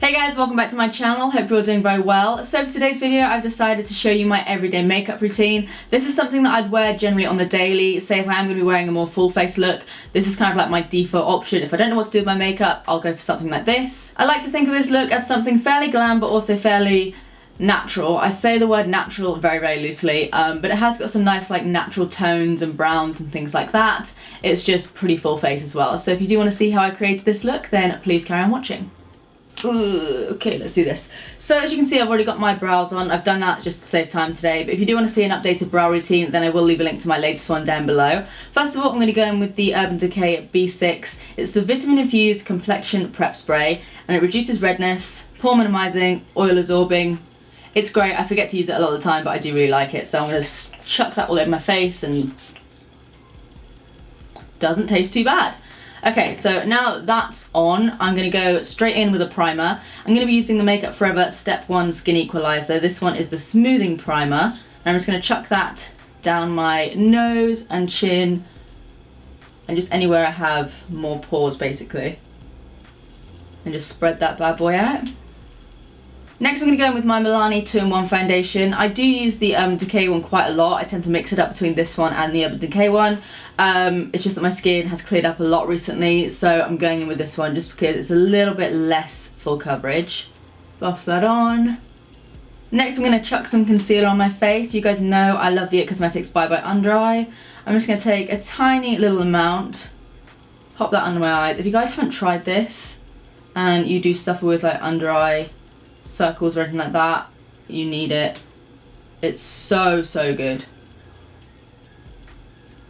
Hey guys, welcome back to my channel. Hope you're doing very well. So for today's video, I've decided to show you my everyday makeup routine. This is something that I'd wear generally on the daily. Say if I am going to be wearing a more full face look, this is kind of like my default option. If I don't know what to do with my makeup, I'll go for something like this. I like to think of this look as something fairly glam, but also fairly natural. I say the word natural very, very loosely, um, but it has got some nice like natural tones and browns and things like that. It's just pretty full face as well. So if you do want to see how I created this look, then please carry on watching. Okay, let's do this. So as you can see, I've already got my brows on. I've done that just to save time today. But if you do want to see an updated brow routine, then I will leave a link to my latest one down below. First of all, I'm going to go in with the Urban Decay B6. It's the vitamin infused complexion prep spray, and it reduces redness, pore minimizing, oil absorbing. It's great. I forget to use it a lot of the time, but I do really like it. So I'm going to chuck that all over my face and doesn't taste too bad. Okay, so now that's on, I'm to go straight in with a primer. I'm to be using the Makeup For Ever Step 1 Skin Equalizer. This one is the Smoothing Primer. I'm just to chuck that down my nose and chin and just anywhere I have more pores basically. And just spread that bad boy out. Next I'm going to go in with my Milani 2-in-1 foundation. I do use the um, Decay one quite a lot. I tend to mix it up between this one and the Urban Decay one. Um, it's just that my skin has cleared up a lot recently, so I'm going in with this one just because it's a little bit less full coverage. Buff that on. Next I'm going to chuck some concealer on my face. You guys know I love the IT Cosmetics Bye Bye Under Eye. I'm just going to take a tiny little amount, pop that under my eyes. If you guys haven't tried this and you do suffer with like under eye circles or anything like that, you need it. It's so, so good.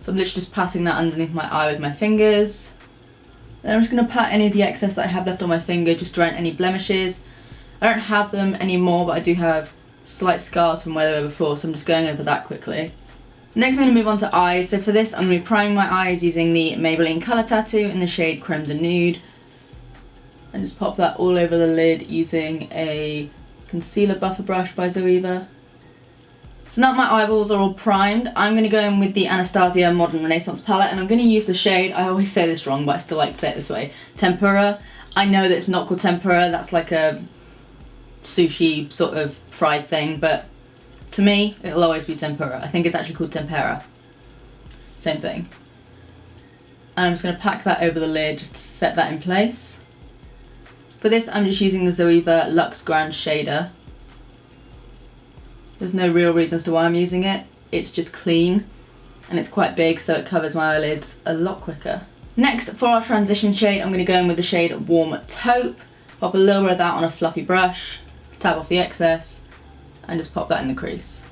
So I'm literally just patting that underneath my eye with my fingers. Then I'm just going to pat any of the excess that I have left on my finger just around any blemishes. I don't have them anymore, but I do have slight scars from where they were before, so I'm just going over that quickly. Next I'm going to move on to eyes. So for this I'm going to be priming my eyes using the Maybelline Colour Tattoo in the shade Creme de Nude and just pop that all over the lid using a concealer buffer brush by Zoeva. So now my eyeballs are all primed, I'm going to go in with the Anastasia Modern Renaissance palette and I'm going to use the shade, I always say this wrong but I still like to say it this way, Tempura. I know that it's not called tempura, that's like a sushi sort of fried thing, but to me it'll always be tempura. I think it's actually called tempera. Same thing. And I'm just going to pack that over the lid just to set that in place. For this I'm just using the Zoeva Luxe Grand Shader. There's no real reason as to why I'm using it. It's just clean and it's quite big so it covers my eyelids a lot quicker. Next for our transition shade I'm going to go in with the shade Warm Taupe. Pop a little bit of that on a fluffy brush, tap off the excess and just pop that in the crease.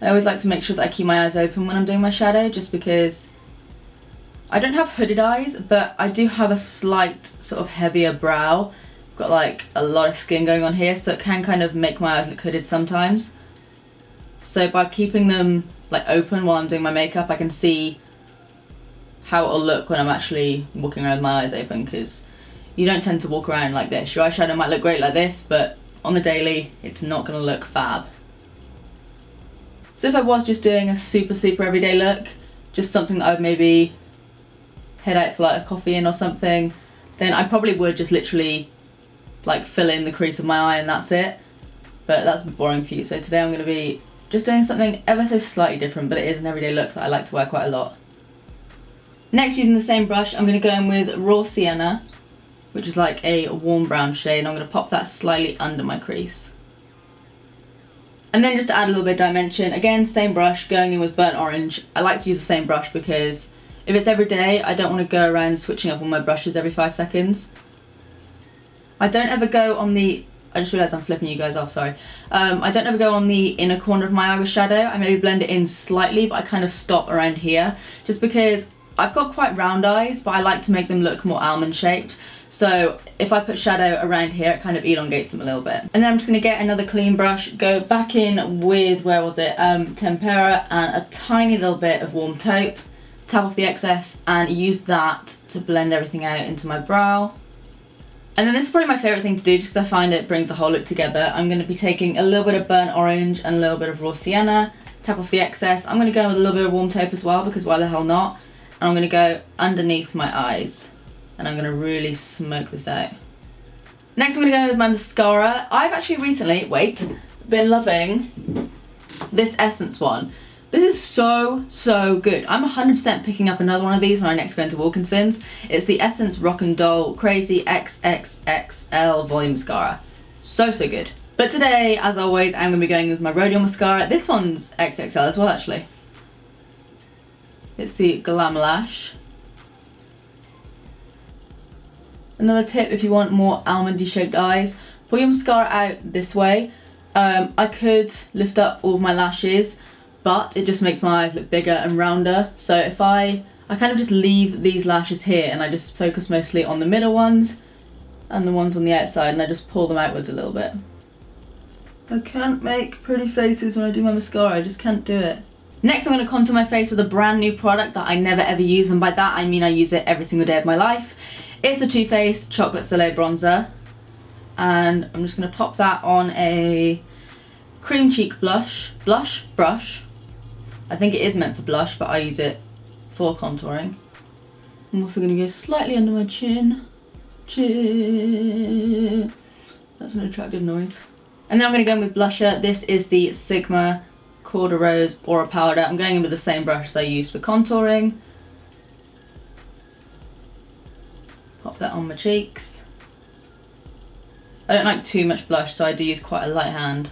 I always like to make sure that I keep my eyes open when I'm doing my shadow just because I don't have hooded eyes, but I do have a slight sort of heavier brow. I've got like a lot of skin going on here, so it can kind of make my eyes look hooded sometimes. So by keeping them like open while I'm doing my makeup, I can see how it'll look when I'm actually walking around with my eyes open, because you don't tend to walk around like this. Your eyeshadow might look great like this, but on the daily, it's not going to look fab. So if I was just doing a super, super everyday look, just something that I'd maybe head out for like a coffee in or something, then I probably would just literally like fill in the crease of my eye and that's it. But that's a boring for you. So today I'm going to be just doing something ever so slightly different, but it is an everyday look that I like to wear quite a lot. Next, using the same brush, I'm going to go in with Raw Sienna, which is like a warm brown shade, and I'm going to pop that slightly under my crease. And then just to add a little bit of dimension, again, same brush, going in with Burnt Orange. I like to use the same brush because if it's every day, I don't want to go around switching up all my brushes every five seconds. I don't ever go on the, I just realised I'm flipping you guys off, sorry. Um, I don't ever go on the inner corner of my eye with shadow. I maybe blend it in slightly, but I kind of stop around here. Just because I've got quite round eyes, but I like to make them look more almond shaped. So if I put shadow around here, it kind of elongates them a little bit. And then I'm just gonna get another clean brush, go back in with, where was it, um, Tempera and a tiny little bit of warm taupe tap off the excess and use that to blend everything out into my brow. And then this is probably my favourite thing to do just because I find it brings the whole look together. I'm going to be taking a little bit of burnt orange and a little bit of raw sienna, tap off the excess. I'm going to go with a little bit of warm taupe as well because why the hell not. And I'm going to go underneath my eyes. and I'm gonna really smoke this out. Next I'm gonna go with my mascara. I've actually recently, wait, been loving this Essence one. This is so, so good. I'm 100% picking up another one of these when I next go into Wilkinson's. It's the Essence Rock and Doll Crazy XXXL Volume Mascara. So, so good. But today, as always, I'm going to be going with my Rodial Mascara. This one's XXL as well, actually. It's the Glamolash. Another tip if you want more almondy shaped eyes, pull your mascara out this way. Um, I could lift up all of my lashes, but it just makes my eyes look bigger and rounder. So if I, I kind of just leave these lashes here and I just focus mostly on the middle ones and the ones on the outside and I just pull them outwards a little bit. I can't make pretty faces when I do my mascara, I just can't do it. Next I'm going to contour my face with a brand new product that I never ever use and by that I mean I use it every single day of my life. It's the Too Faced Chocolate Soleil Bronzer and I'm just going to pop that on a cream cheek blush, blush, brush I think it is meant for blush, but I use it for contouring. I'm also going to go slightly under my chin. Chin. That's an attractive noise. And then I'm going to go in with blusher. This is the Sigma Cor de Rosa Aura Powder. I'm going in with the same brush I used for contouring. Pop that on my cheeks. I don't like too much blush, so I do use quite a light hand.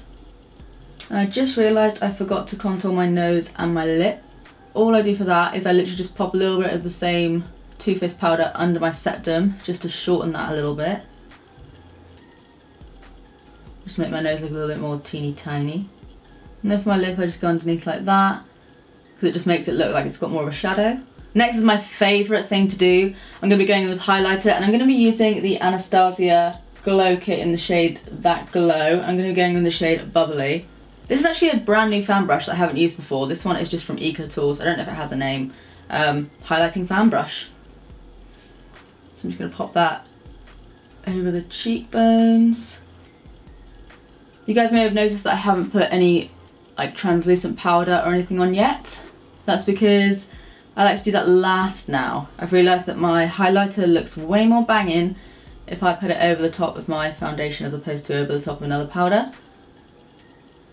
And I just realised I forgot to contour my nose and my lip. All I do for that is I literally just pop a little bit of the same Too Faced powder under my septum just to shorten that a little bit. Just make my nose look a little bit more teeny tiny. And then for my lip I just go underneath like that because it just makes it look like it's got more of a shadow. Next is my favourite thing to do. I'm going to be going with highlighter and I'm going to be using the Anastasia Glow Kit in the shade That Glow. I'm going to be going in the shade Bubbly. This is actually a brand new fan brush that I haven't used before. This one is just from Eco Tools. I don't know if it has a name. Um, highlighting fan brush. So I'm just going to pop that over the cheekbones. You guys may have noticed that I haven't put any like translucent powder or anything on yet. That's because I like to do that last now. I've realised that my highlighter looks way more banging if I put it over the top of my foundation as opposed to over the top of another powder.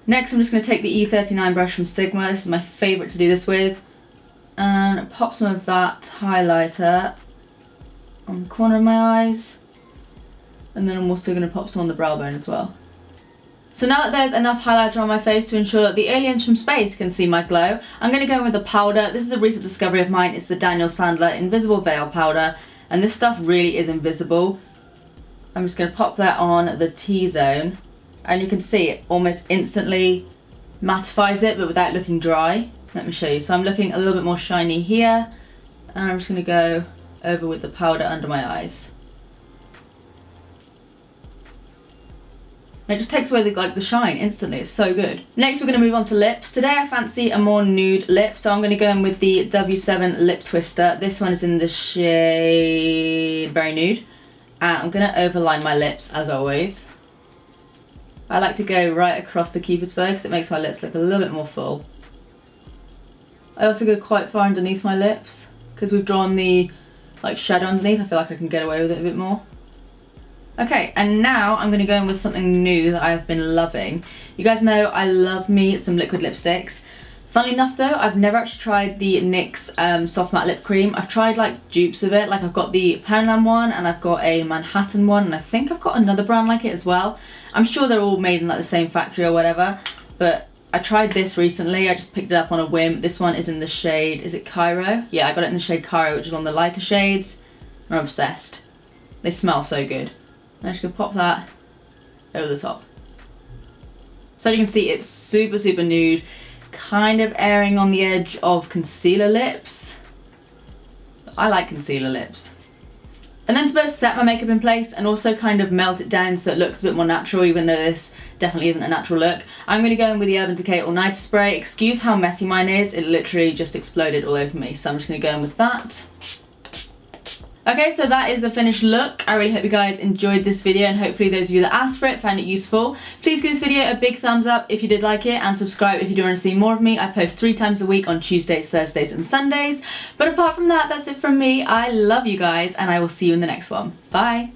Next I'm just going to take the E39 brush from Sigma, this is my favourite to do this with, and pop some of that highlighter on the corner of my eyes, and then I'm also going to pop some on the brow bone as well. So now that there's enough highlighter on my face to ensure that the aliens from space can see my glow, I'm going to go in with a powder. This is a recent discovery of mine, it's the Daniel Sandler Invisible Veil Powder, and this stuff really is invisible. I'm just going to pop that on the T-zone and you can see it almost instantly mattifies it but without looking dry. Let me show you. So I'm looking a little bit more shiny here and I'm just going to go over with the powder under my eyes. It just takes away the, like the shine instantly, it's so good. Next we're going to move on to lips. Today I fancy a more nude lip, so I'm going to go in with the W7 Lip Twister. This one is in the shade Very Nude. And I'm going to overline my lips as always. I like to go right across the cupid's bow because it makes my lips look a little bit more full. I also go quite far underneath my lips because we've drawn the like shadow underneath. I feel like I can get away with it a bit more. Okay, and now I'm going to go in with something new that I've been loving. You guys know I love me some liquid lipsticks. Funnily enough though, I've never actually tried the NYX um, Soft Matte Lip Cream. I've tried like dupes of it, like I've got the Poundland one and I've got a Manhattan one and I think I've got another brand like it as well. I'm sure they're all made in like the same factory or whatever, but I tried this recently, I just picked it up on a whim. This one is in the shade, is it Cairo? Yeah, I got it in the shade Cairo, which is one of the lighter shades. I'm obsessed. They smell so good. I'm just gonna pop that over the top. So you can see, it's super, super nude kind of erring on the edge of concealer lips. I like concealer lips. And then to both set my makeup in place and also kind of melt it down so it looks a bit more natural even though this definitely isn't a natural look, I'm going to go in with the Urban Decay All Nighter Spray. Excuse how messy mine is, it literally just exploded all over me so I'm just going to go in with that. Okay, so that is the finished look. I really hope you guys enjoyed this video and hopefully those of you that asked for it found it useful. Please give this video a big thumbs up if you did like it and subscribe if you do want to see more of me. I post three times a week on Tuesdays, Thursdays and Sundays. But apart from that, that's it from me. I love you guys and I will see you in the next one. Bye!